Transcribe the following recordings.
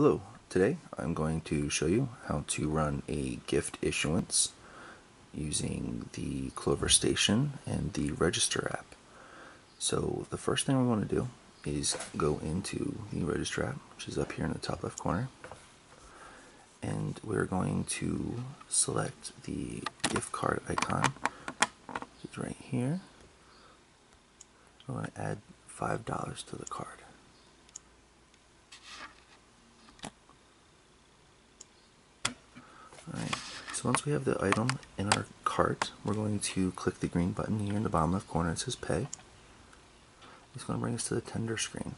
Hello, today I'm going to show you how to run a gift issuance using the Clover Station and the Register app. So the first thing we want to do is go into the Register app, which is up here in the top left corner, and we're going to select the gift card icon, which is right here. We're going to add $5 to the card. So once we have the item in our cart, we're going to click the green button here in the bottom left corner. It says pay. It's going to bring us to the tender screen.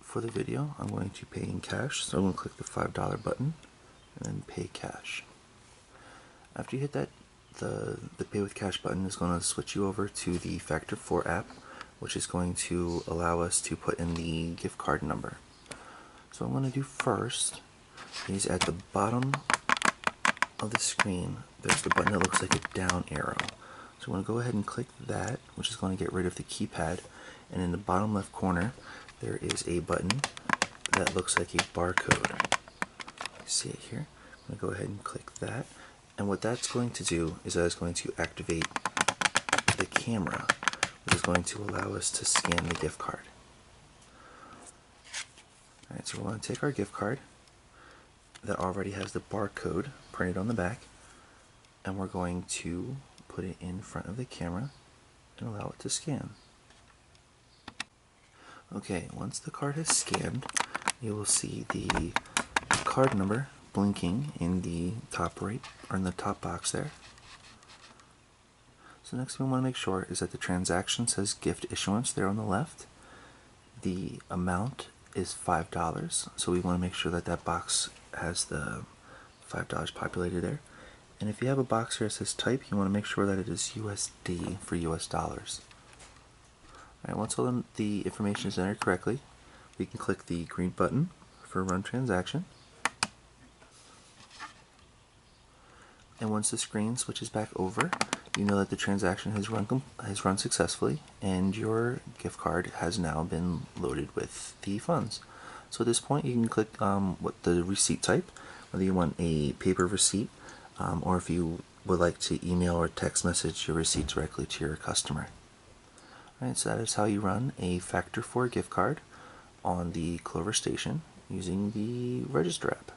For the video, I'm going to pay in cash, so I'm going to click the $5 button and then pay cash. After you hit that, the, the pay with cash button is going to switch you over to the Factor 4 app, which is going to allow us to put in the gift card number. So I'm going to do first is at the bottom of the screen, there's the button that looks like a down arrow. So I'm going to go ahead and click that, which is going to get rid of the keypad. And in the bottom left corner, there is a button that looks like a barcode. See it here? I'm going to go ahead and click that. And what that's going to do is that it's going to activate the camera, which is going to allow us to scan the gift card. Alright, so we're going to take our gift card that already has the barcode printed on the back and we're going to put it in front of the camera and allow it to scan. Okay, once the card has scanned, you will see the card number blinking in the top right or in the top box there. So next thing we want to make sure is that the transaction says gift issuance there on the left. The amount is $5, so we want to make sure that that box has the $5 populated there. And if you have a box here that says type, you want to make sure that it is USD for US dollars. Alright, once all the information is entered correctly, we can click the green button for run transaction. And once the screen switches back over, you know that the transaction has run has run successfully and your gift card has now been loaded with the funds. So at this point you can click um, what the receipt type, whether you want a paper receipt um, or if you would like to email or text message your receipt directly to your customer. Alright, so that is how you run a Factor 4 gift card on the Clover Station using the Register app.